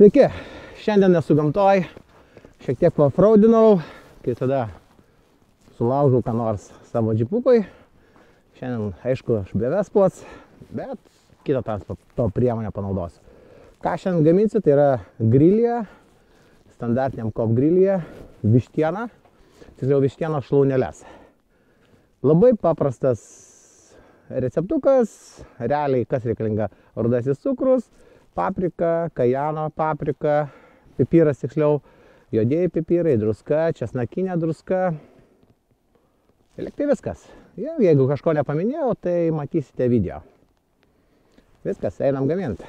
Sveiki, šiandien esu gamtoj, šiek tiek pafraudinau, kai tada sulaužau ką nors savo džipukui. Šiandien, aišku, aš beves pats, bet kitą transporto priemonę panaudosiu. Ką šiandien gaminsiu, tai yra grilija, standartiniam kop grilija, vištiena, tiksliau vištieno šlaunėlės. Labai paprastas receptukas, realiai kas reikalinga, rudasis cukrus, paprika, kajano paprika, pipiras tiksliau, juodieji pipirai, druska, česnakinė druska. Ir liktai viskas. Ja, jeigu kažko nepaminėjau, tai matysite video. Viskas, einam gaminti.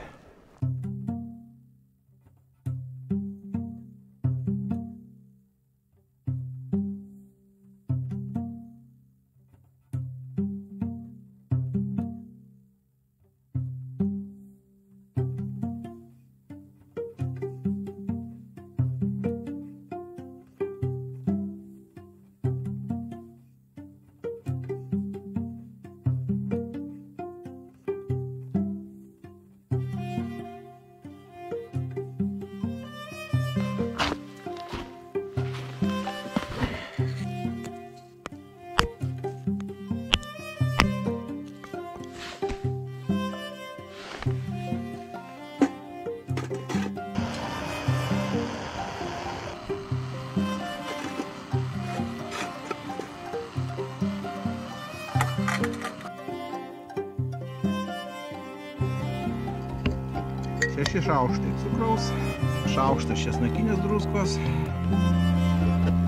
Šeši šaukštai cukraus, šaukštas česnakinės druskos,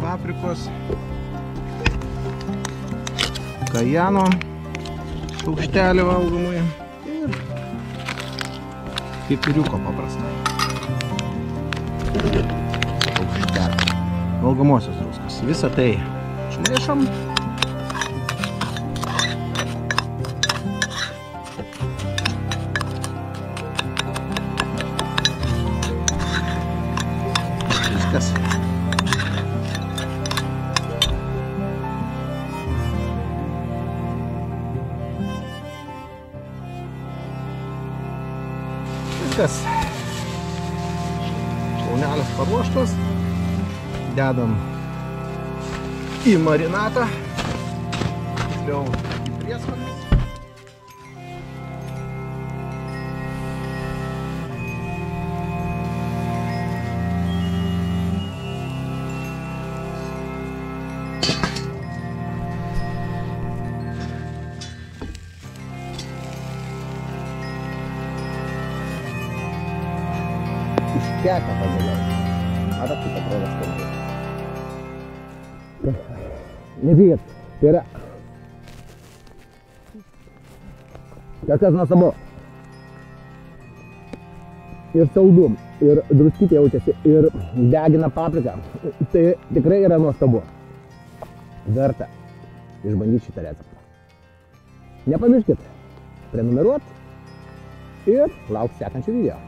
paprikos, kajano, šaukštelį valgomai ir pipiriuko paprastai. Šaukštelį. Valgomosios druskos. Visą tai išmaišom. Viskas. Viskas. Šlaunelės paruoštos. Dedam į marinatą. Tiksliau į prieskonius. Iškepa pagaliau. Matot, kaip atrodo skaniai. Nebijot, tai yra kažkas nuostabu. Ir saldu, ir druskytė jaučiasi, ir degina papriką. Tai tikrai yra nuostabu. Verta išbandyti šitą receptą. Nepamirškit prenumeruot ir laukti sekančių video.